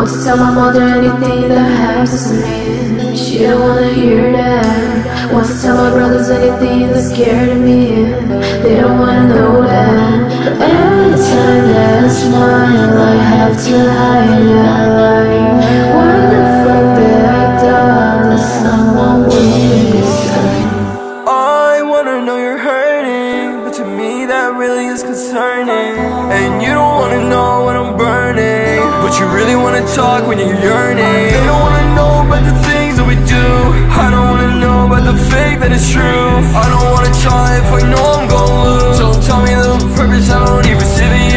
Want to tell my mother anything that happens to me. She don't wanna hear that. Want to tell my brothers anything that's scared of me. They don't wanna know that. Every time that I smile, I have to hide that the fuck did I thought that someone would understand? I wanna know you're hurting, but to me that really is concerning. And you don't wanna know when you're yearning. They don't wanna know about the things that we do. I don't wanna know about the fake that is true. I don't wanna try if I know I'm gonna lose. Don't tell me the purpose, I don't even see the